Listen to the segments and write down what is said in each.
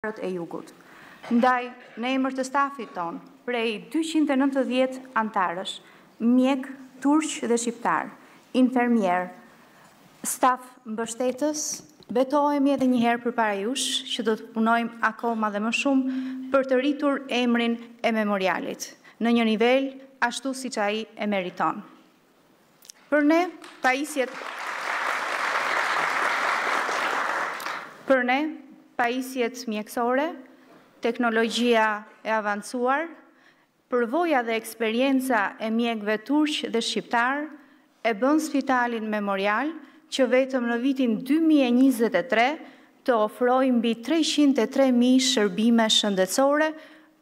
Qytetarët e Jugut. Ndaj, në emër të stafit tonë, prej dyqind e nëntëdhjetë anëtarësh, mjekë turq dhe shqiptarë, infermierë, staf mbështetës, betohemi edhe një herë përpara jush që do të punojmë akoma dhe më shumë për të rritur emrin e Memorialit në një nivel ashtu siç ai e meriton. Për ne, pajisjet Për ne, pajisjet mjekësore, teknologjia e avancuar, përvoja dhe eksperienca e mjekëve turq dhe shqiptarë e bën Spitalin Memorial që vetëm në vitin dy mijë e njëzet e tre të ofrojë mbi treqind e tre mijë shërbime shëndetësore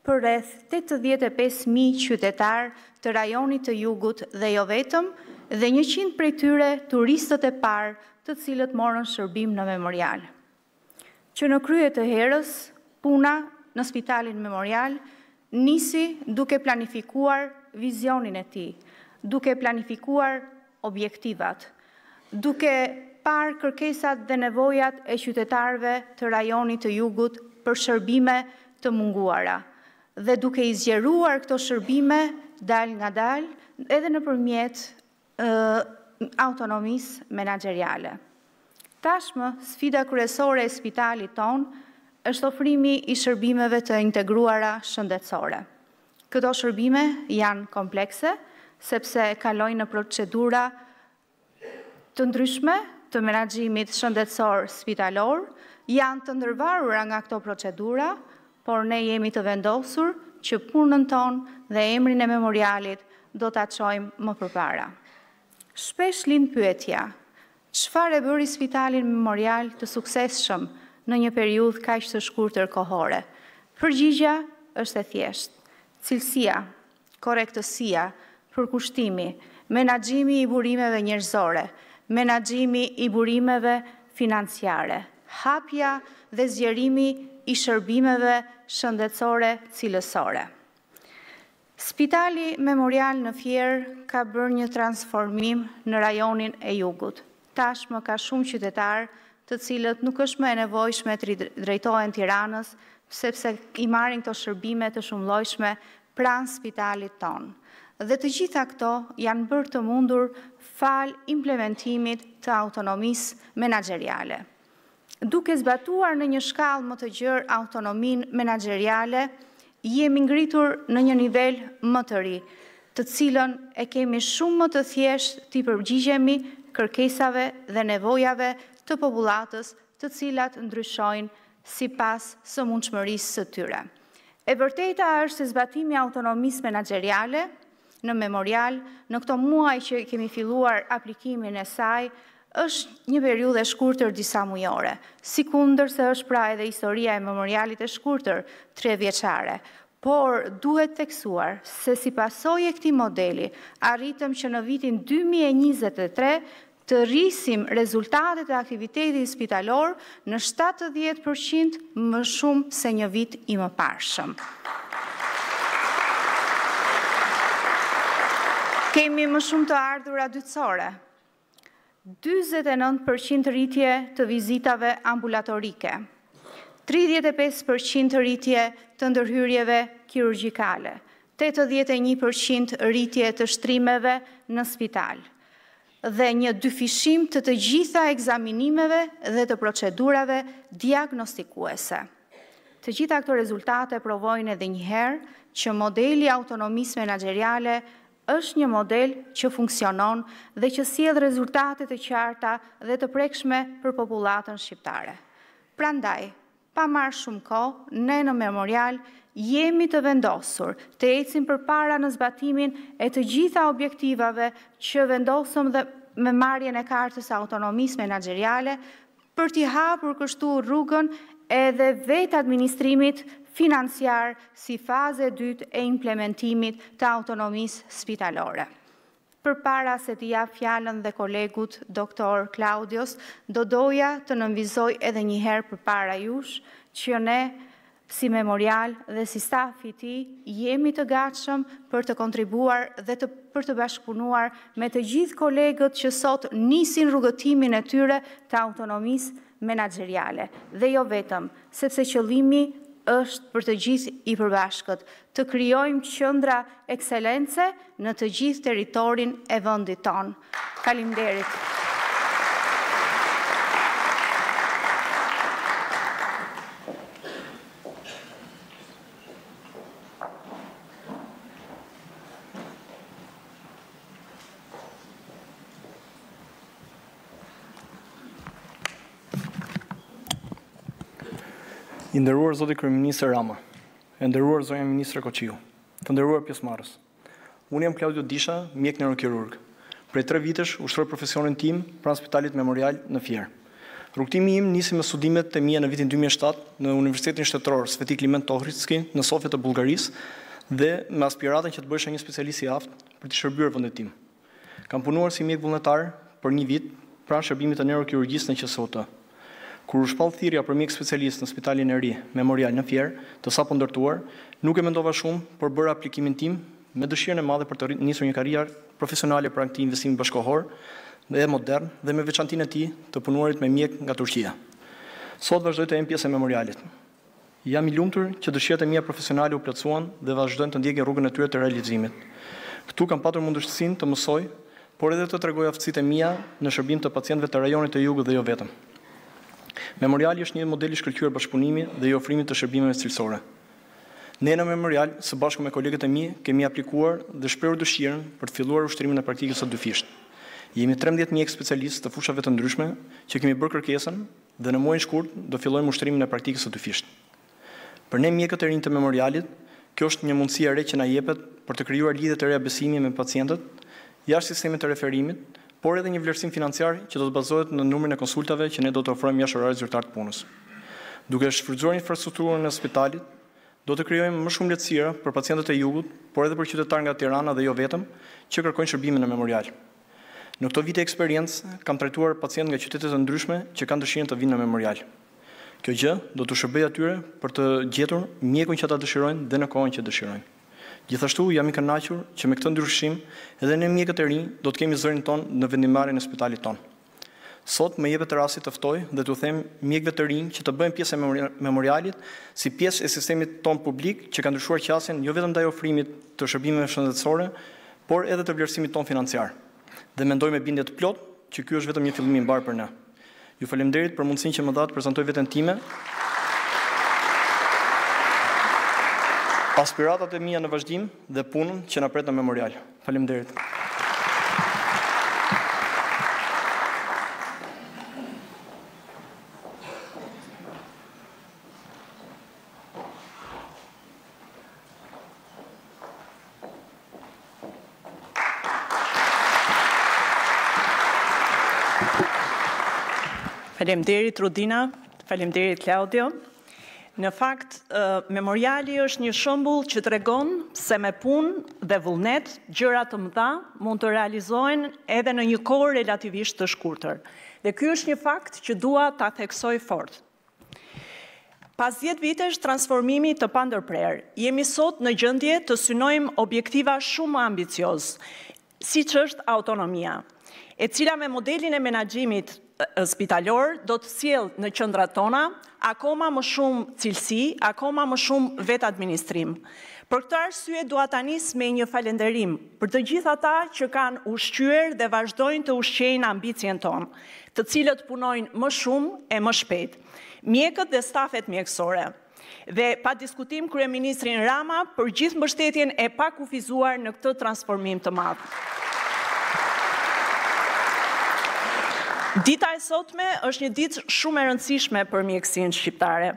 për rreth tetëdhjetë e pesë mijë qytetarë të rajonit të jugut dhe jo vetëm, dhe njëqind prej tyre turistët e parë të cilët morën shërbim në Memorial. Që në krye të herës, puna në spitalin Memorial nisi duke planifikuar vizionin e tij, duke planifikuar objektivat, duke parë kërkesat dhe nevojat e qytetarëve të rajonit të Jugut për shërbime të munguara dhe duke i zgjeruar këto shërbime dalëngadalë edhe nëpërmjet autonomisë menaxheriale. Tashmë, sfida kryesore e spitalit tonë është ofrimi i shërbimeve të integruara shëndetësore. Këto shërbime janë komplekse sepse kalojnë në procedura të ndryshme të menaxhimit shëndetësor spitalor, janë të ndërvarura nga këto procedura, por ne jemi të vendosur që punën tonë dhe emrin e Memorialit do ta çojmë më përpara. Shpesh lind pyetja, Çfarë e bëri Spitalin Memorial të suksesshëm në një periudhë kaq të shkurtër kohore? Përgjigja është e thjeshtë, cilësia, korrektësia, përkushtimi, menaxhimi i burimeve njerëzore, menaxhimi i burimeve financiare, hapja dhe zgjerimi i shërbimeve shëndetësore cilësore. Spitali Memorial në Fier ka bërë një transformim në rajonin e Jugut. Tashmë ka shumë qytetarë të cilët nuk është më e nevojshme t'i drejtohen Tiranës sepse i marrin këto shërbime të shumëllojshme pranë spitalit tonë. Dhe të gjitha këto janë bërë të mundur falë implementimit të autonomisë menaxheriale. Duke zbatuar në një shkallë më të gjerë autonominë menaxheriale, jemi ngritur në një nivel më të ri, të cilën e kemi shumë më të thjeshtë t'i përgjigjemi kërkesave dhe nevojave të popullatës të cilat ndryshojnë sipas sëmundshmërisë së tyre. E vërteta është se zbatimi i autonomisë menaxheriale në memorial, në këto muaj që kemi filluar aplikimin e saj, është një periudhë e shkurtër disamujore, sikundërse është pra edhe historia e memorialit e shkurtër trevjeçare, por duhet theksuar se si pasojë e këtij modeli, arritëm që në vitin 2023 të rrisim rezultatet e aktivitetit spitalor në shtatëdhjetë për qind më shumë se një vit i mëparshëm. Kemi më shumë të ardhura dytësore, dyzet e nëntë për qind rritje të vizitave ambulatorike, tridhjetë e pesë për qind rritje të ndërhyrjeve kirurgjikale, tetëdhjetë e një për qind rritje të shtrimeve në spital, dhe një dyfishim të të gjitha ekzaminimeve dhe të procedurave diagnostikuese. Të gjitha këto rezultate provojnë edhe një herë që modeli i autonomisë menaxheriale është një model që funksionon dhe që sjell rezultate të qarta dhe të prekshme për popullatën shqiptare. Prandaj, Pa marrë shumë kohë, ne në Memorial jemi të vendosur të ecim përpara në zbatimin e të gjitha objektivave që vendosëm dhe me marrjen e Kartës së Autonomisë Menaxheriale për t'i hapur kështu rrugën edhe vetadministrimit financiar si fazë e dytë e implementimit të autonomisë spitalore. Përpara se t'i jap fjalën dhe kolegut doktor Klaudios, do doja të nënvizoj edhe një herë përpara jush që ne si Memorial dhe si staf i tij jemi të gatshëm për të kontribuar dhe të për të bashkëpunuar me të gjithë kolegët që sot nisin rrugëtimin e tyre të autonomisë menaxheriale dhe jo vetëm, sepse qëllimi është për të gjithë i përbashkët, të krijojmë qendra ekselence në të gjithë territorin e vendit tonë. Faleminderit. I nderuar zoti kryeministër Rama. E nderuar zonja ministre Koçiu, të nderuar pjesëmarrës. Unë jam Klaudio Disha, mjek neurokirurg. Prej tre vitesh ushtroj profesionin tim pranë Spitalit Memorial në Fier. Rrugëtimi im nisi me studimet e mia në vitin dy mijë e shtatë në Universitetin Shtetëror Sveti Kliment Ohridski në Sofje të Bullgarisë dhe me aspiratën që të bëhesha një specialist i aftë për t'i shërbyer vendit tim. Kam punuar si mjek vullnetar për një vit pranë shërbimit të neurokirurgjisë në QSUT. Kur u shpall thirrja për mjek specialist në spitalin e ri Memorial në Fier, të sapondërtuar, nuk e mendova shumë, por bëra aplikimin tim me dëshirën e madhe për të nisur një karrierë profesionale pranë këtij investimi bashkëkohor e modern dhe me veçantinë e tij të punuarit me mjekë nga Turqia. Sot vazhdoj të jem pjesë e Memorialit. Jam i lumtur që dëshirat e mia profesionale u plotësuan dhe vazhdojnë të ndjekin rrugën e tyre të realizimit. Këtu kam patur mundësinë të mësoj, por edhe të tregoj aftësitë e mia në shërbim të pacientëve të rajonit të Jugut dhe jo vetëm. Memoriali është një model i shkëlqyer bashkëpunimi dhe i ofrimit të shërbimeve cilësore. Ne në Memorial, së bashku me kolegët e mi, kemi aplikuar dhe shprehur dëshirën për të filluar ushtrimin e praktikës së dyfishtë. Jemi trembëdhjetë mjekë specialistë të fushave të ndryshme që kemi bërë kërkesën, Dhe në muajin shkurt do fillojmë ushtrimin e praktikës së dyfishtë. Për ne mjekët e rinj të Memorialit, kjo është një mundësi e re që na jepet për të krijuar lidhje të reja besimi me pacientët jashtë sistemit të referimit, por edhe një vlerësim financiar që do të bazohet në numrin e konsultave që ne do të ofrojmë jashtë orarit zyrtar të punës. Duke shfrytëzuar infrastrukturën e spitalit, do të krijojmë më shumë lehtësira për pacientët e Jugut, por edhe për qytetarë nga Tirana dhe jo vetëm, që kërkojnë shërbime në Memorial. Në këto vite eksperiencë, kam trajtuar pacientë nga qytete të ndryshme që kanë dëshirën të vijnë në Memorial. Kjo gjë do t'u shërbejë atyre për të gjetur mjekun që ata dëshirojnë dhe në kohën që dëshirojnë. Gjithashtu, jam i kënaqur që me këtë ndryshim edhe ne mjekët e rinj do të kemi zërin tonë në vendimmarrjen e spitalit tonë. Sot më jepet rasti të ftoj dhe t'u them mjekëve të rinj që të bëhen pjesë e Memorialit si pjesë e sistemit tonë publik që ka ndryshuar qasjen jo vetëm ndaj ofrimit të shërbimeve shëndetësore por edhe të vlerësimit tonë financiar dhe mendoj me bindje të plotë që ky është vetëm një fillim i mbarë për ne. Ju faleminderit për mundësinë që më dhatë të prezantoj veten time. Aspiratat e mia në vazhdim dhe punën që na pret në Memorial. Faleminderit. Faleminderit Rudina, faleminderit Klaudio. Në fakt, Memoriali është një shëmbull që tregon se me punë dhe vullnet, gjëra të mëdha mund të realizohen edhe në një kohë relativisht të shkurtër. Dhe ky është një fakt që dua ta theksoj fort. Pas dhjetë vitesh transformimi të pandërprerë, jemi sot në gjendje të synojmë objektiva shumë më ambiciozë, siç është autonomia, e cila me modelin e menaxhimit spitalor do të sjellë në qendrat tona akoma më shumë cilësi, akoma më shumë vetëadministrim. Për këtë arsye dua ta nis me një falënderim për të gjithë ata që kanë ushqyer dhe vazhdojnë të ushqejnë ambicien tonë, të cilët punojnë më shumë e më shpejt, mjekët dhe stafet mjekësore. Dhe pa diskutim kryeministrin Rama për gjithë mbështetjen e pakufizuar në këtë transformim të madh. Dita e sotme është një ditë shumë e rëndësishme për mjekësinë shqiptare.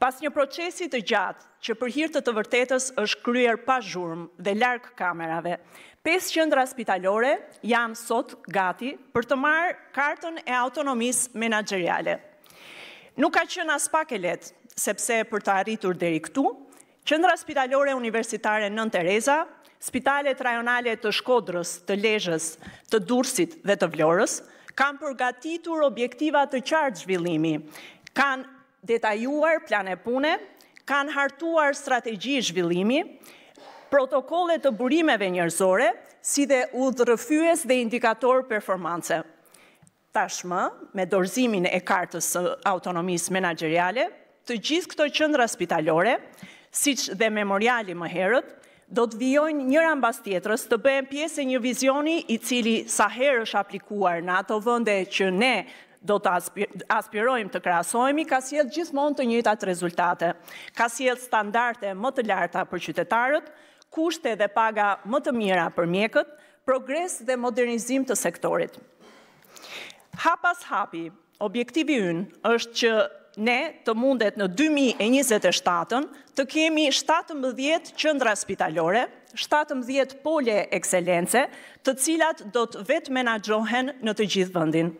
Pas një procesi të gjatë, që për hir të të vërtetës është kryer pa zhurmë dhe larg kamerave, pesë qendra spitalore janë sot gati për të marrë kartën e autonomisë menaxheriale. Nuk ka qenë aspak e lehtë, sepse për të arritur deri këtu, Qendra Spitalore Universitare Nënë Tereza, spitalet rajonale të Shkodrës, të Lezhës, të Durrësit dhe të Vlorës, kanë përgatitur objektiva të qartë zhvillimi, kanë detajuar plane pune, kanë hartuar strategji zhvillimi, protokolle të burimeve njerëzore, si dhe udhërrëfyes dhe indikatorë performance. Tashmë, me dorëzimin e Kartës së Autonomisë Menaxheriale, të gjithë këto qendra spitalore, siç dhe Memoriali më herët, do të vijojnë njëra mbas tjetrës, të bëhen pjesë e një vizioni i cili sa herë është aplikuar në ato vende që ne do të aspirojmë të krahasohemi, ka sjellë gjithmonë të njëjtat rezultate. Ka sjellë standarde më të larta për qytetarët, kushte dhe paga më të mira për mjekët, Progres dhe modernizim të sektorit. Hap pas hapi, objektivi ynë është që ne të mundet në dy mijë e njëzet e shtatën të kemi shtatëmbëdhjetë qendra spitalore, shtatëmbëdhjetë pole ekselence, të cilat do të vetëmenaxhohen në të gjithë vendin.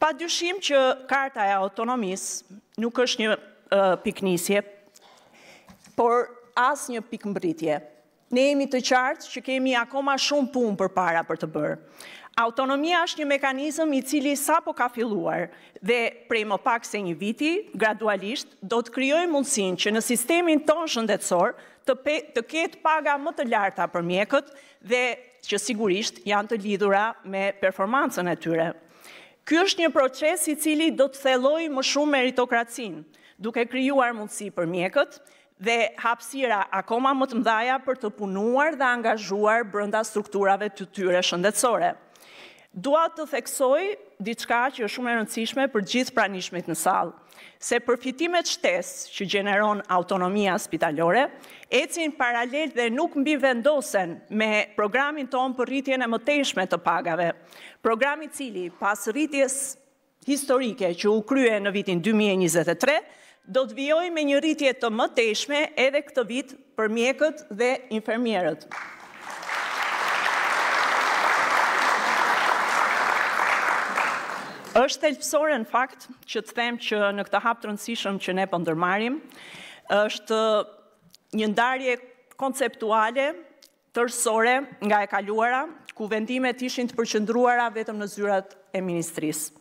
Padyshim që Karta e Autonomisë nuk është një pikënisje, por as një pikëmbërritje. Ne jemi të qartë që kemi akoma shumë punë përpara për të bërë. Autonomia është një mekanizëm i cili sapo ka filluar dhe prej më pak se një viti, gradualisht, do të krijojë mundësinë që në sistemin tonë shëndetësor të ketë paga më të larta për mjekët dhe që sigurisht janë të lidhura me performancën e tyre. Ky është një proces i cili do të thellojë më shumë meritokracinë, duke krijuar mundësi për mjekët dhe hapësira akoma më të mëdhaja për të punuar dhe angazhuar brenda strukturave të tyre shëndetësore. Dua të theksoj diçka që është shumë e rëndësishme për gjithë pranishmit në sallë, se përfitimet shtesë që gjeneron autonomia spitalore ecin paralel dhe nuk mbivendosen me programin tonë për rritjen e mëtejshme të pagave, program i cili pas rritjes historike që u krye në vitin dy mijë e njëzet e tre, do të vijojë me një rritje të mëtejshme edhe këtë vit për mjekët dhe infermierët. Është thelbësore në fakt që të them që në këtë hap të rëndësishëm që ne po ndërmarrim, është një ndarje konceptuale tërësore nga e kaluara, ku vendimet ishin të përqendruara vetëm në zyrat e ministrisë.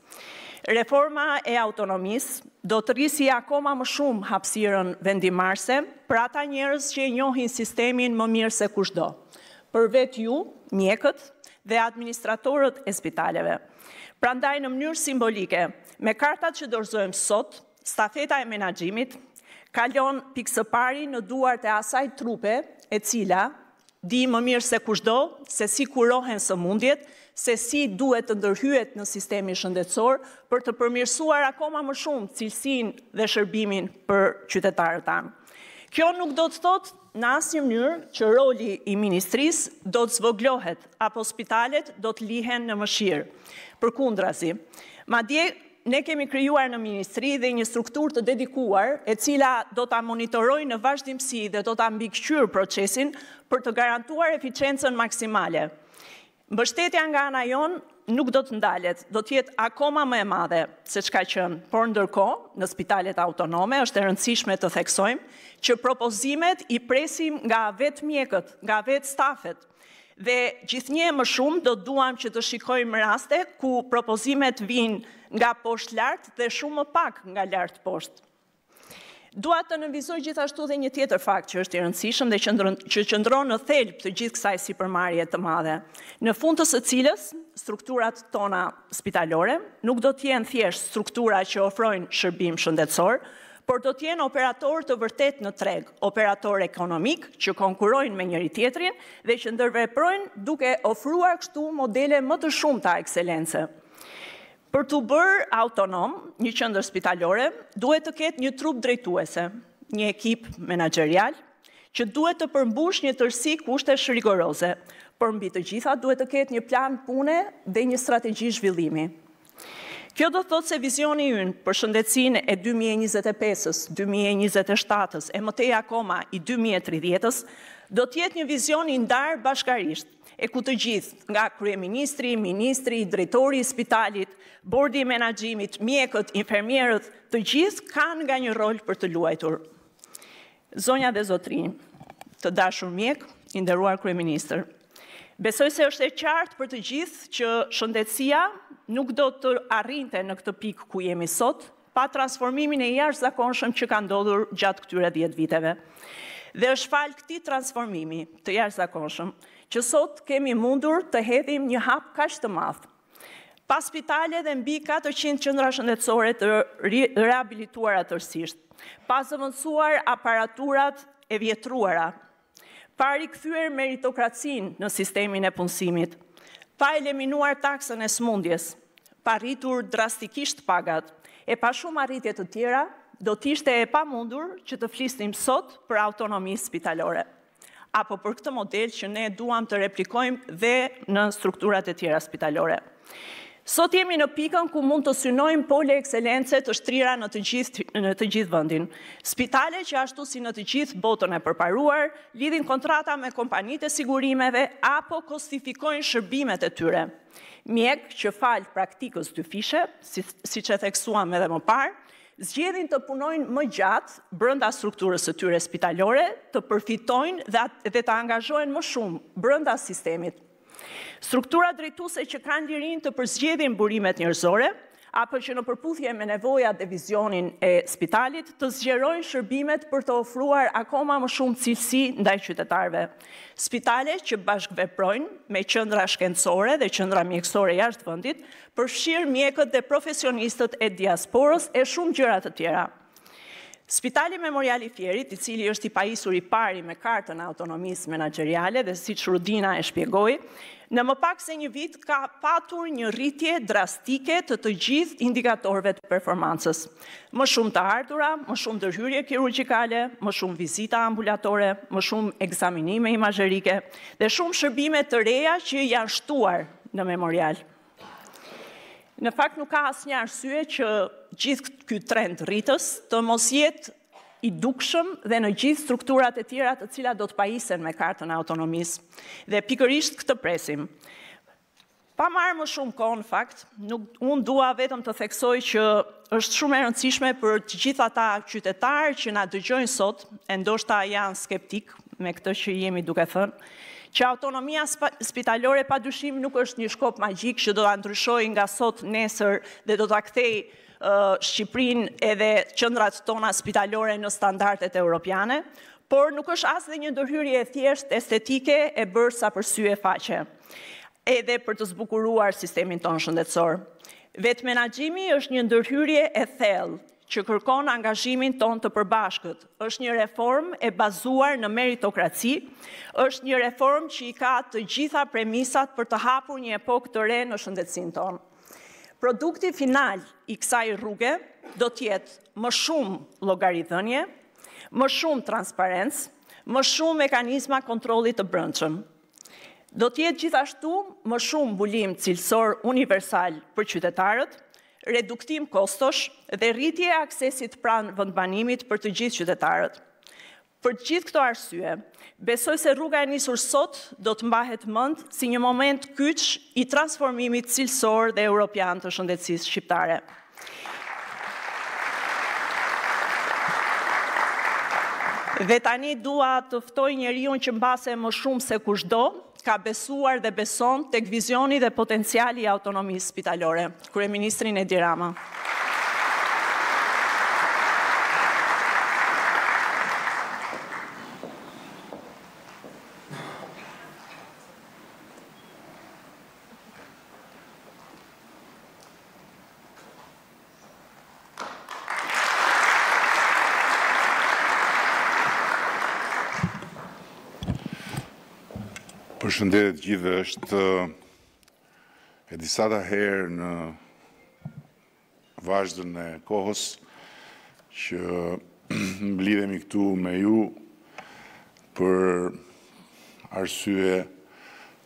Reforma e autonomisë do të rrisi akoma më shumë hapësirën vendimmarrëse për ata njerëz që e njohin sistemin më mirë se kushdo, për vetë ju, mjekët dhe administratorët e spitaleve. Prandaj në mënyrë simbolike, me kartat që dorëzojmë sot, Stafeta e menaxhimit kalon pikësëpari në duart e asaj trupe e cila di më mirë se kushdo se si kurohen sëmundjet, se si duhet të ndërhyhet në sistemin shëndetësor për të përmirësuar akoma më shumë cilësinë dhe shërbimin për qytetarët tanë. Kjo nuk do të thotë në asnjë mënyrë që roli i ministrisë do të zvogëlohet apo spitalet do të lihen në mëshirë. Përkundrazi. Madje Ne kemi krijuar në ministri dhe një strukturë të dedikuar, e cila do ta monitorojë në vazhdimësi dhe do ta mbikëqyrë procesin për të garantuar eficiencën maksimale. Mbështetja nga ana jonë nuk do të ndalet, do të jetë akoma më e madhe se ç'ka qenë, por ndërkohë, në spitalet autonome është e rëndësishme të theksojmë që propozimet i presim nga vetë mjekët, nga vetë stafet. Dhe gjithnjë e më shumë do duam që të shikojmë raste ku propozimet vijnë nga poshtë lart dhe shumë më pak nga lart poshtë. Dua të nënvizoj gjithashtu dhe një tjetër fakt që është i rëndësishëm dhe që qëndron në thelb të gjithë kësaj sipërmarrje të madhe, në fund të së cilës strukturat tona spitalore nuk do të jenë thjesht struktura që ofrojnë shërbim shëndetësor, por do të jenë operatorë të vërtetë në treg, operatorë ekonomikë që konkurrojnë me njëri-tjetrin dhe që ndërveprojnë duke ofruar kështu modele më të shumta ekselence. Për t'u bërë autonom, një qendër spitalore duhet të ketë një trupë drejtuese, një ekip menaxherial që duhet të përmbushë një tërësi kushtesh rigoroze, por mbi të gjitha duhet të ketë një plan pune dhe një strategji zhvillimi. Kjo do të thotë se vizioni ynë për shëndetësinë e dy mijë e njëzet e pesës, dy mijë e njëzet e shtatës e më tej akoma i dy mijë e tridhjetës do të jetë një vizion i ndarë bashkarisht e ku të gjithë, nga kryeministri, ministri, drejtori i spitalit, bordi i menaxhimit, mjekët, infermierët, të gjithë kanë nga një rol për të luajtur. Zonja dhe zotrinj, të dashur mjekë, i nderuar kryeministër. Besoj se është e qartë për të gjithë që shëndetësia nuk do të arrinte në këtë pikë ku jemi sot, pa transformimin e jashtëzakonshëm që ka ndodhur gjatë këtyre 10 viteve. Dhe është falë këtij transformimi të jashtëzakonshëm që sot kemi mundur të hedhim një hap kaq të madh. pa spitale dhe mbi 400 qendra shëndetësore të rehabilituara tërësisht, pa zëvendësuar aparaturat e vjetruara, pa rikthyer meritokracinë në sistemin e punësimit, pa eliminuar taksën e sëmundjes, pa rritur drastikisht pagat, e pa shumë arritje të tjera, do të ishte e pamundur që të flisnim sot për autonomi spitalore. apo për këtë model që ne duam të replikojmë dhe në strukturat e tjera spitalore. Sot jemi në pikën ku mund të synojmë pole ekselence të shtrira në të gjithë vendin. Spitale që ashtu si në të gjithë botën e përparuar, lidhin kontrata me kompanitë e sigurimeve apo kostifikojnë shërbimet e tyre. Mjekë që falë praktikës dyfishe, siç e theksuam edhe më parë, zgjedhin të punojnë më gjatë brenda strukturës së tyre spitalore, të përfitojnë dhe të angazhohen më shumë brenda sistemit. Struktura drejtuese që kanë lirinë të përzgjedhin burimet njerëzore, apo që në përputhje me nevojat dhe vizionin e spitalit të zgjerojnë shërbimet për të ofruar akoma më shumë cilësi ndaj qytetarëve. Spitale që bashkëveprojnë me qendra shkencore dhe qendra mjekësore jashtë vendit përfshirë mjekët dhe profesionistët e diasporës e shumë gjëra të tjera. Spitali Memorial i Fierit, i cili është i pajisur i pari me kartën e autonomisë menaxheriale dhe siç Rudina e shpjegoi, në më pak se një vit ka patur një rritje drastike të të gjithë indikatorëve të performancës. Më shumë të ardhura, më shumë ndërhyrje kirurgjikale, më shumë vizita ambulatore, më shumë ekzaminime imazherike dhe shumë shërbime të reja që janë shtuar në Memorial. Në fakt nuk ka asnjë arsye që gjithë ky trend rritës të mos jetë i dukshëm dhe në gjithë strukturat e tjera të cilat do të pajisen me kartën e autonomisë. Dhe pikërisht këtë presim. Pa marrë më shumë kohë në fakt, nuk unë dua vetëm të theksoj që është shumë e rëndësishme për të gjithë ata qytetarë që na dëgjojnë sot, e ndoshta janë skeptikë, me këto që jemi duke thënë, që autonomia spitalore pa dyshim nuk është një shkop magjik që do ta ndryshojë nga sot nesër dhe do ta kthejë Shqipërinë edhe qendrat tona spitalore në standardet europiane, por nuk është as dhe një ndërhyrje e thjeshtë estetike e bërë sa për sy e faqe, edhe për të zbukuruar sistemin tonë shëndetësor. Vetëmenaxhimi është një ndërhyrje e thellë, që kërkon angazhimin tonë të përbashkët. Është një reformë e bazuar në meritokraci, është një reformë që i ka të gjitha premisat për të hapur një epokë të re në shëndetësinë tonë. Produkti final i kësaj rruge do të jetë më shumë llogaridhënie, më shumë transparencë, më shumë mekanizma kontrolli të brendshëm. Do të jetë gjithashtu më shumë mbulim cilësor universal për qytetarët, reduktim kostosh dhe rritje e aksesit pranë vendbanimit për të gjithë qytetarët. Për të gjithë këto arsye, besoj se rruga e nisur sot do të mbahet mend si një moment kyç i transformimit cilësor dhe europian të shëndetësisë shqiptare. Dhe tani dua të ftoj njeriun që mbase më shumë se kushdo ka besuar dhe beson tek vizioni dhe potenciali i autonomisë spitalore, kryeministrin Edi Rama. Përshëndetje të gjithëve, është e disata herë në vazhdën e kohës që mblidhemi këtu me ju për arsye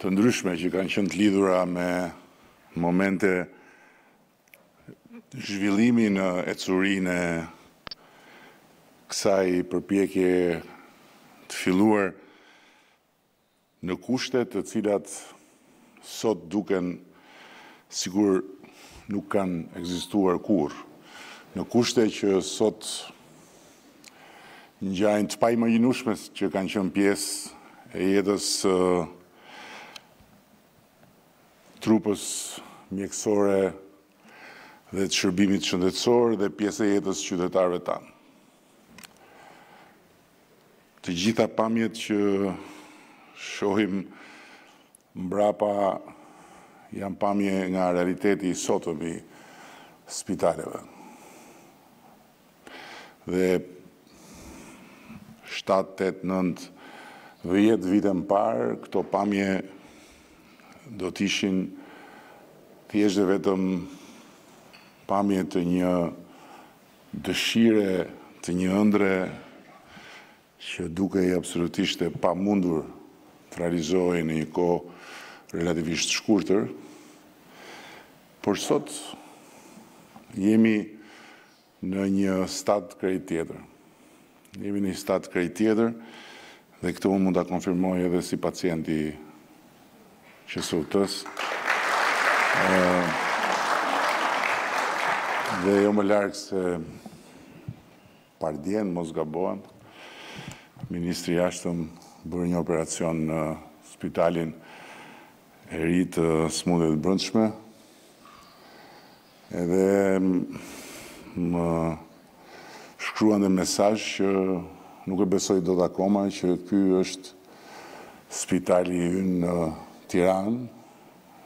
të ndryshme që kanë qenë të lidhura me momente zhvillimi në ecurinë e kësaj përpjekjeje të filluar në kushte të cilat sot duken sikur nuk kanë ekzistuar kurrë, në kushte që sot ngjajnë të paimagjinueshme që kanë qenë pjesë e jetës së trupës mjekësore dhe të shërbimit shëndetësor dhe pjesë e jetës së qytetarëve tanë. Të gjitha pamjet që shohim mbrapa janë pamje nga realiteti i sotëm i spitaleve. dhe shtatë, tetë, nëntë, dhjetë vite më parë këto pamje do të ishin thjesht dhe vetëm pamje të një dëshire, të një ëndrre që dukej absolutisht e pamundur të realizohej në një kohë relativisht të shkurtër, Por sot jemi në një stad krejt tjetër. Jemi në një stad krejt tjetër dhe këtë unë mund ta konfirmoj edhe si pacient i QSUT-së. Dhe jo më larg se Pardje, mos gabohem, ministri i Jashtëm bëri një operacion në spitalin e ri të Sëmundjeve të Brendshme. Edhe më shkruan në mesazh që nuk e besoj dot akoma që ky është spitali ynë në Tiranë,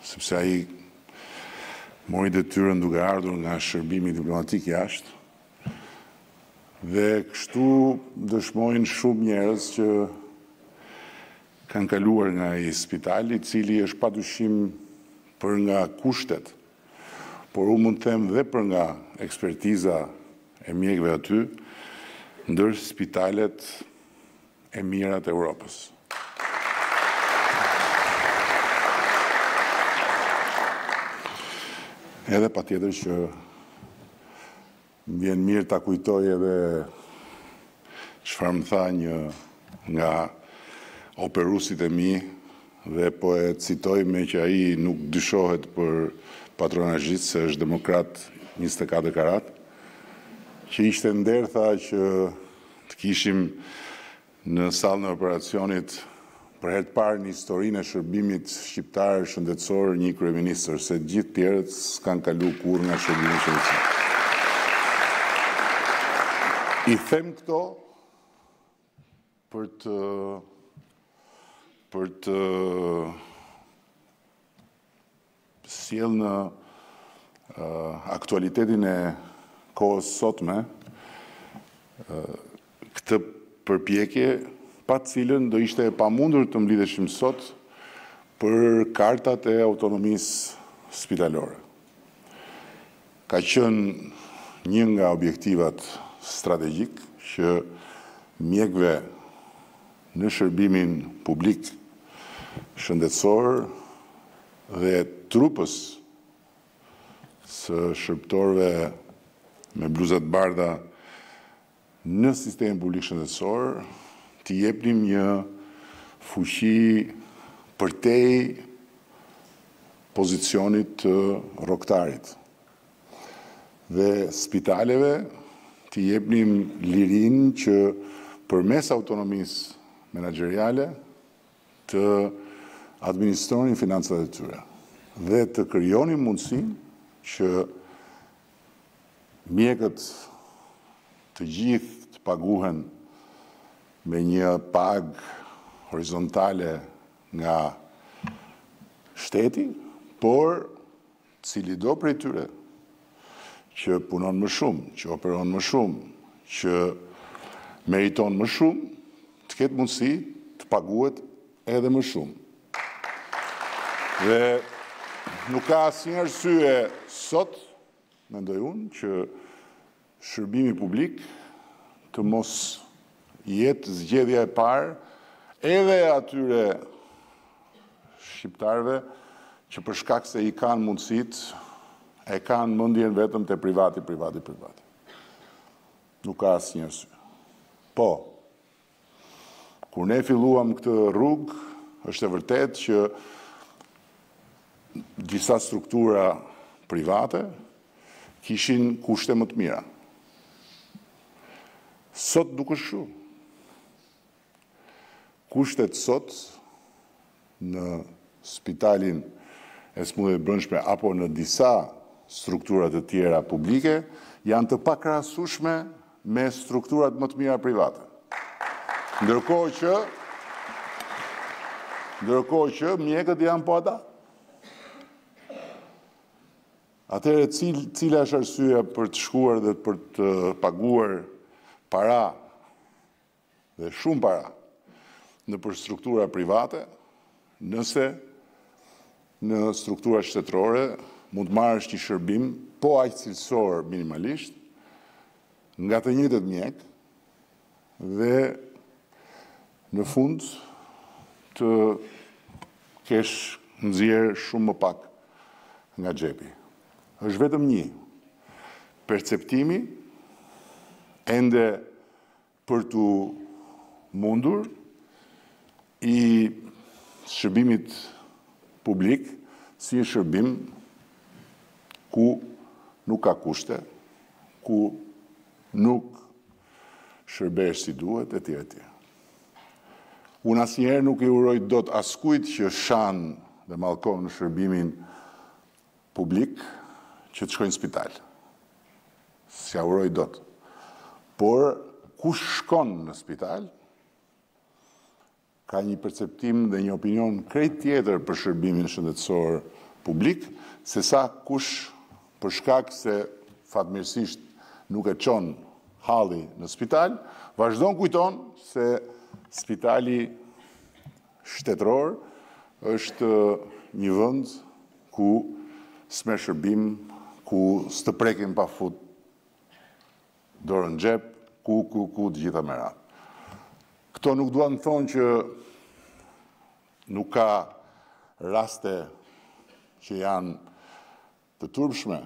sepse ai mori detyrën duke ardhur nga shërbimi diplomatik jashtë. Dhe kështu dëshmojnë shumë njerëz që kanë kaluar nga ai spital, i cili është padyshim për nga kushtet, por unë mund të them dhe për nga ekspertiza e mjekëve aty, ndër spitalet e mira të Europës. Edhe patjetër që më vjen mirë ta kujtoj edhe çfarë më tha një nga operuesit e mi dhe po e citoj meqë ai nuk dyshohet për patronazhist se është demokrat 24 karat që ishte nder tha që Të kishim në sallën e operacionit për herë të parë në historinë e shërbimit shqiptar shëndetësor një kryeministër, se të gjithë tjerët s'kanë kalu kurrë nga shërbimi shëndetësor. I them këto për të për të sjell në aktualitetin e kohës sotme këtë përpjekje pa të cilën do ishte e pamundur të mblidheshim sot për kartat e autonomisë spitalore. Ka qenë një nga objektivat strategjikë që mjekëve në shërbimin publik shëndetësor dhe trupës së shërbëtorëve me bluza të bardha në sistemin publik shëndetësor t'i jepnim një fuqi përtej pozicionit të rrogëtarit. dhe spitaleve t'i jepnim lirinë që përmes autonomisë menaxheriale të administronin financat e tyre dhe të krijonin mundësinë që mjekët të gjithë të paguhen me një pagë horizontale nga shteti, por Cilido prej tyre që punon më shumë, që operon më shumë, që meriton më shumë, të ketë mundësi të paguhet edhe më shumë. Dhe nuk ka asnjë arsye sot, mendoj unë, që shërbimi publik të mos jetë zgjedhja e parë edhe atyre shqiptarëve që për shkak se i kanë mundësitë e kanë mendjen vetëm te privati, privati, privati. Nuk ka asnjë arsye. Po, Kur ne filluam këtë rrugë, është e vërtetë që disa struktura private kishin kushte më të mira. Sot nuk është kështu. Kushtet sot në spitalin e Sëmundjeve të Brendshme apo në disa struktura të tjera publike janë të pakrahasueshme me strukturat më të mira private. Ndërkohë që ndërkohë që mjekët janë po ata. Atëherë cil, cila është arsyeja për të shkuar dhe për të paguar para dhe shumë para nëpër struktura private, nëse në strukturat shtetërore mund të marrësh një shërbim po aq cilësor minimalisht nga të njëjtët mjekë dhe në fund të kesh nxjerrë shumë më pak nga xhepi. Është vetëm një perceptim ende për t'u mundur i shërbimit publik si një shërbim ku nuk ka kushte, ku nuk shërbehesh si duhet etj etj. Unë asnjëherë nuk i uroj dot askujt që shan dhe mallkon shërbimin publik që të shkojë në spital. S'ia uroj dot. Por kush shkon në spital ka një perceptim dhe një opinion krejt tjetër për shërbimin shëndetësor publik, sesa kush për shkak se fatmirësisht nuk e çon halli në spital, vazhdon kujton se spitali shtetëror është një vend ku s'merr shërbim, ku s'të prekin pa fut dorën n'xhep, ku ku ku të gjitha me radhë. Këto nuk duan të thonë që nuk ka raste që janë të turpshme.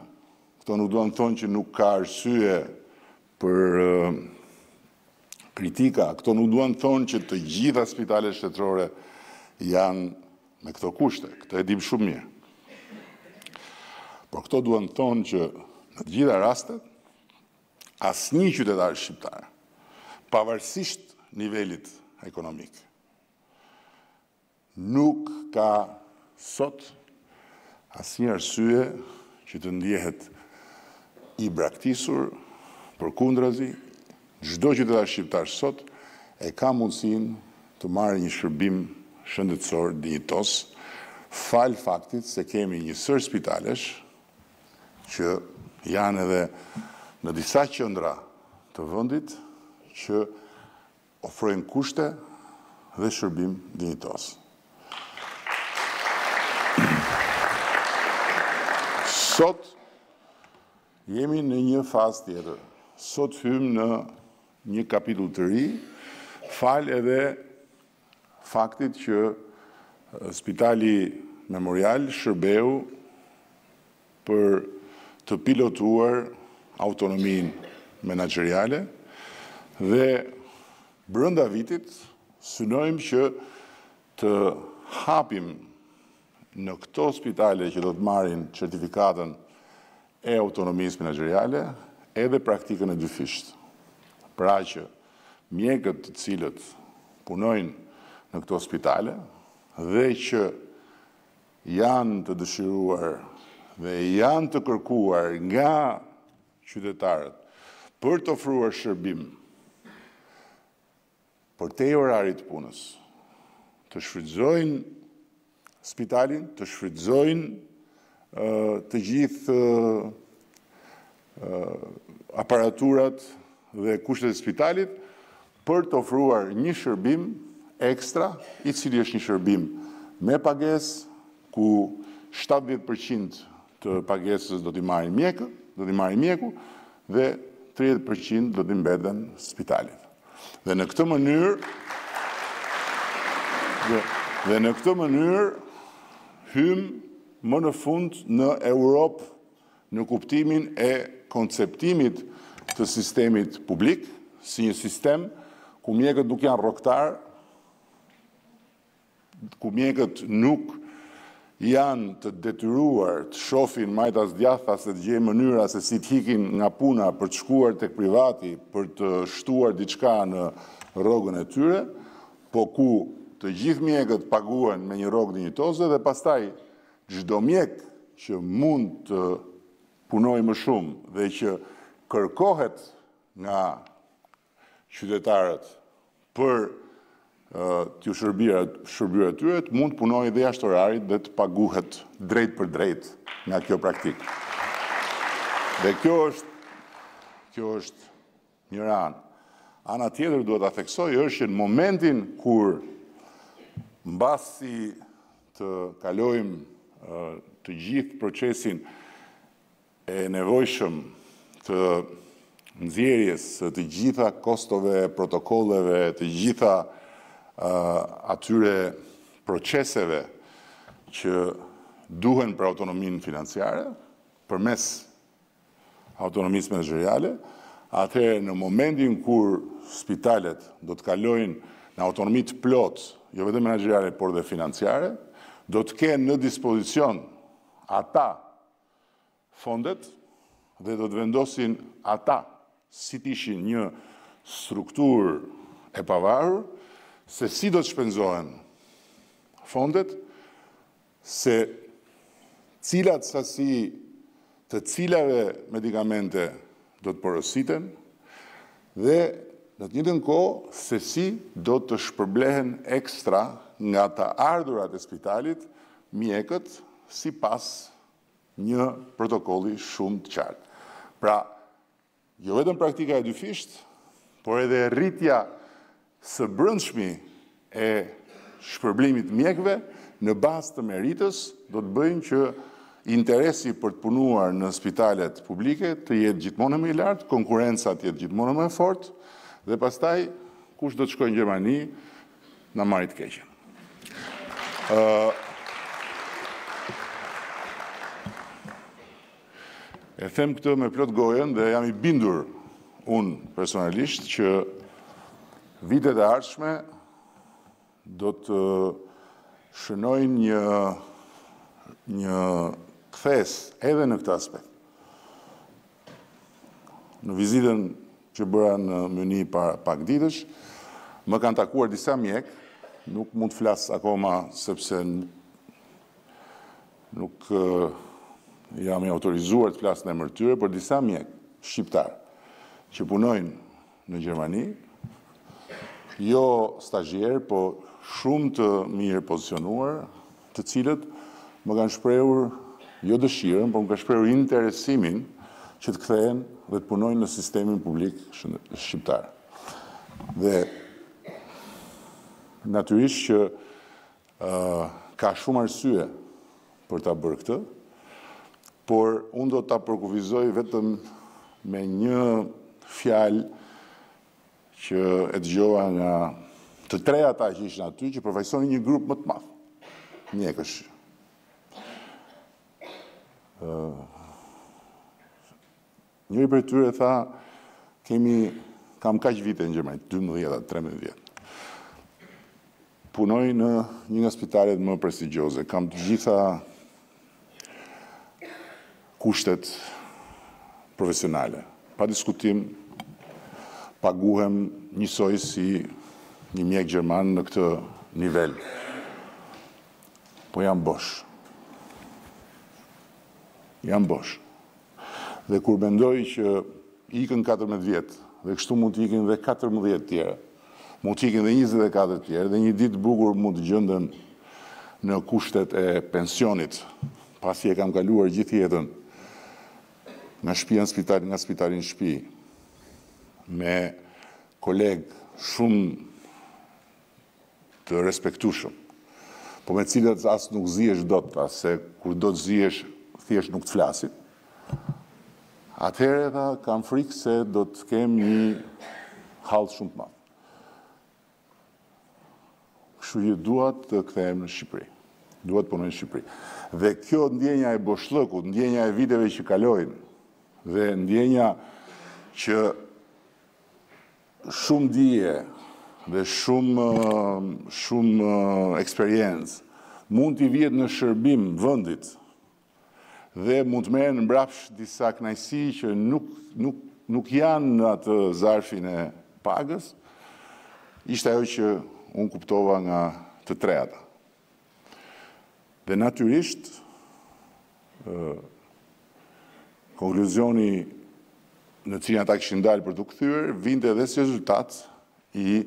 Këto nuk duan të thonë që nuk ka arsye për kritika. Këto nuk duan të thonë që të gjitha spitalet shtetërore janë me këto kushte. Këto e dimë shumë mirë. Por këto duan të thonë që në të gjitha rastet, asnjë qytetar shqiptar, pavarësisht nivelit ekonomik, nuk ka sot asnjë arsye që të ndjehet i braktisur, përkundrazi, çdo qytetar shqiptar sot e ka mundësinë të marrë një shërbim shëndetësor dinjitoz falë faktit se kemi një sërë spitalesh që janë edhe në disa qendra të vendit që ofrojnë kushte dhe shërbim dinjitoz. Sot jemi në një fazë tjetër. Sot hyjmë në një kapitull të ri, falë edhe faktit që Spitali Memorial shërbeu për të pilotuar autonominë menaxheriale dhe brenda vitit synojmë që të hapim në këto spitale që do të marrin certifikatën e autonomisë menaxheriale edhe praktikën e dyfishtë, pra që mjekët të cilët punojnë në këto spitale dhe që Janë të dëshiruar dhe janë të kërkuar nga qytetarët për të ofruar shërbim përtej orarit të punës, të shfrytëzojnë spitalin, të shfrytëzojnë të gjithë aparaturat dhe kushtet e spitalit për të ofruar një shërbim ekstra, i cili është një shërbim me pagesë, ku 70 për qind të pagesës do t'i marri mjekë, do t'i marri mjeku dhe 30 për qind do t'i mbeten spitalit. Dhe në këtë mënyrë dhe në këtë mënyrë hyjmë më në fund në Europë në kuptimin e konceptimit të sistemit publik si një sistem ku mjekët nuk janë rrogtarë, ku mjekët nuk janë të detyruar të shofin majtas djathtas dhe të gjejnë mënyra se si të hikin nga puna për të shkuar tek privati për të shtuar diçka në rrogën e tyre, po ku të gjithë mjekët paguhen me një rrogë dinjitoze dhe pastaj Çdo mjek që mund të punojë më shumë dhe që kërkohet nga qytetarët për t'iu shërbyer atyre, të mund të punojë dhe jashtë orarit dhe të paguhet drejtpërdrejt nga kjo praktikë. Dhe kjo është kjo është njëra anë. Ana tjetër duhet ta theksoj është që në momentin kur mbasi të kalojmë të gjithë procesin e nevojshëm të nxjerrjes së të gjitha kostove, protokolleve, të gjitha atyre proceseve që duhen për autonominë financiare, përmes autonomisë menaxheriale, atëherë në momentin kur spitalet do të kalojnë në autonomi të plotë, jo vetëm menaxheriale, por dhe financiare, do të kenë në dispozicion ata fondet dhe do të vendosin ata, si të ishin një strukturë e pavarur, se si do të shpenzohen fondet, se cilat sasi të cilave medikamente do të porositen dhe në të njëjtën kohë se si do të shpërblehen ekstra nga të ardhurat e spitalit mjekët sipas një protokolli shumë të qartë. Pra, Jo vetëm praktika e dyfishtë, por edhe rritja së brendshmi e shpërblimit mjekëve në bazë të meritës do të bëjnë që interesi për të punuar në spitalet publike të jetë gjithmonë e më i lartë, konkurrenca të jetë gjithmonë e më e fortë dhe pastaj kush do të shkojë në Gjermani na marrtë të keqen. Ëh uh, E them këtë me plot gojën dhe jam i bindur unë personalisht që vitet e ardhshme do të shënojnë një kthesë edhe në këtë aspekt. Në vizitën që bëra në Mynih para pak ditësh, më kanë takuar disa mjekë, nuk mund të flas akoma sepse Nuk jam i autorizuar të flas në emër të tyre, por disa mjekë shqiptarë që punojnë në Gjermani, jo stazhierë, po shumë të mirë pozicionuar, të cilët më kanë shprehur jo dëshirën, por më kanë shprehur interesimin që të kthehen dhe të punojnë në sistemin publik shqiptar. Dhe natyrisht që Ka shumë arsye për ta bërë këtë, por unë do ta përkufizoj vetëm me një fjalë që e dëgjova nga të tre ata që ishin aty, që përfaqësonin një grup më të madh mjekësh. Njëri prej tyre tha, kemi, kam kaq vite në Gjermani, 12 a 13 vjet. Punoj në një nga spitalet më prestigjioze, kam të gjitha kushtet profesionale. Pa diskutim, paguhem njësoj si një mjek gjerman në këtë nivel. Po jam bosh. Jam bosh. Dhe kur mendoj që ikën katërmbëdhjetë vjet dhe kështu mund të ikin dhe katërmbëdhjetë të tjerë, mund të ikin dhe njëzet e katër të tjerë dhe një ditë të bukur mund të gjendem në kushtet e pensionit, pasi e kam kaluar gjithë jetën nga shpia në spital, nga spitali në shpi, me kolegë shumë të respektushëm, po me cilët as nuk zihesh dot, as se kur do të zihesh, thjesht nuk të flasin, atëherë, tha, kam frikë se do të kem një hall shumë të madh. Kështu që dua të kthehem në Shqipëri. Dua të punoj në Shqipëri. Dhe kjo ndjenja e boshllëkut, ndjenja e viteve që kalojnë dhe ndjenja që Shumë dije dhe shumë shumë eksperiencë mund t'i vihet në shërbim vendit dhe mund të merren mbrapsht disa kënaqësi që nuk nuk nuk janë në atë zarfin e pagës, ishte ajo që unë kuptova nga të tre ata. Dhe natyrisht, konkluzioni në cilin ata kishin dalë për t'u kthyer, vinte edhe si rezultat i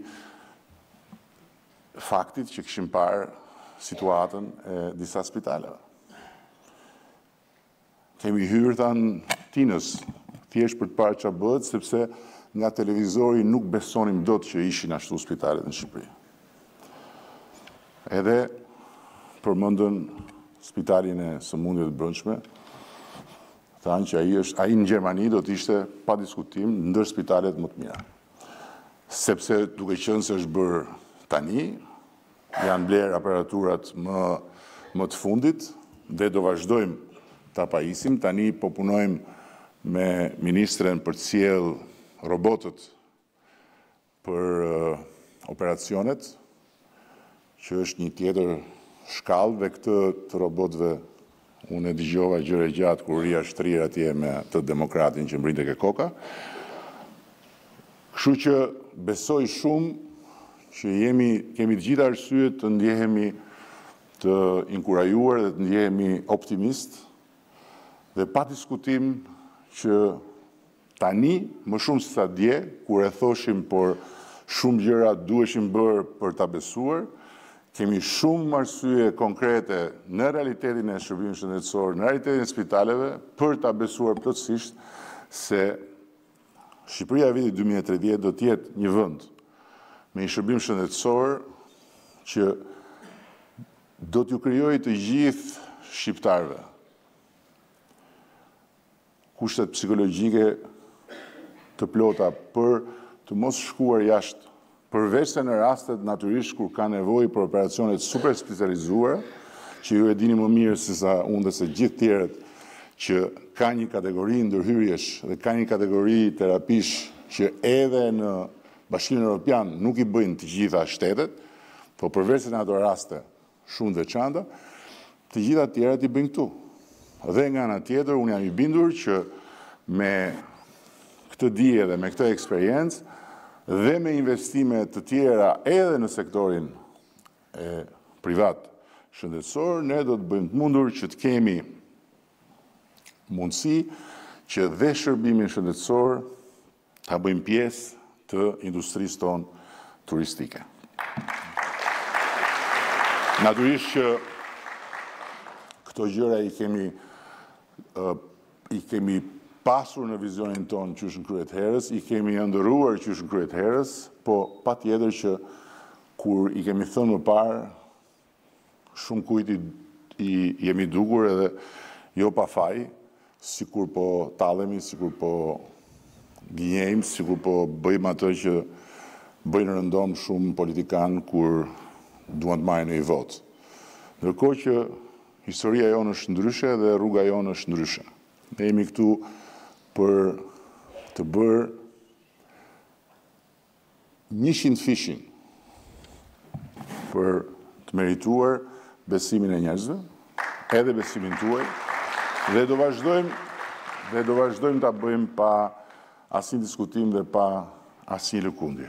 faktit që kishin parë situatën e disa spitaleve. Kemi hyrë, thanë, tinës, thjesht për të parë ça bëhet, sepse nga televizori nuk besonim dot që ishin ashtu spitalet në Shqipëri. Edhe përmendën spitalin e sëmundjeve të brendshme, thanë që ai është ai në Gjermani do të ishte pa diskutim ndër spitalet më të mira. Sepse duke qenë se është bërë tani, Janë blerë aparaturat më të fundit dhe do vazhdojmë ta pajisim. Tani po punojmë me ministren për të sjellë robotët për operacionet, që është një tjetër shkallë dhe këtë të robotëve Unë e dëgjova gjërë e gjatë kur rrija shtrirë atje me atë demokratin që m'rrinte ke koka. Kështu që besoj shumë që jemi, kemi të gjitha arsyet të ndjehemi të inkurajuar dhe të ndjehemi optimist dhe pa diskutim që Tani, më shumë se sa dje, kur e thoshim por shumë gjëra duheshin bërë për ta besuar, kemi shumë arsye konkrete në realitetin e shërbimit shëndetësor, në realitetin e spitaleve, për ta besuar plotësisht se Shqipëria e vitit dy mijë e tridhjetë do të jetë një vend me një shërbim shëndetësor që do t'ju krijojë të gjithë shqiptarëve kushtet psikologjike të plota për të mos shkuar jashtë, përveçse në rastet natyrisht kur ka nevojë për operacione superspecializuara, që ju e dini më mirë se sa unë dhe se gjithë tjerët që ka një kategori ndërhyrjesh dhe ka një kategori terapish që edhe në Bashkimin Europian nuk i bëjnë të gjitha shtetet, po përveçse në ato raste Shumë të veçanta, të gjitha të tjerat t'i bëjnë këtu. Dhe nga ana tjetër, unë jam i bindur që me këtë dije dhe me këtë eksperiencë dhe me investime të tjera edhe në sektorin e privat shëndetësor, ne do të bëjmë të mundur që të kemi mundësi që dhe shërbimin shëndetësor Ta bëjmë pjesë të industrisë tonë turistike. Natyrisht që këto gjëra i kemi i kemi pasur në vizionin tonë qysh në kryeherës, i kemi ëndërruar qysh në kryeherës, po patjetër që kur i kemi thënë më parë, Shumëkujt i jemi dukur edhe jo pa faj, sikur po tallemi, sikur po gënjejmë, sikur po bëjmë atë që bëjnë rëndom shumë politikanë kur duan të marrin ndonjë votë. Ndërkohë që historia jonë është ndryshe dhe rruga jonë është ndryshe. Ne jemi këtu për të bërë njëqindfishin për të merituar besimin e njerëzve, edhe besimin tuaj, dhe do vazhdojmë dhe do vazhdojmë ta bëjmë pa asnjë diskutim dhe pa asnjë lëkundje.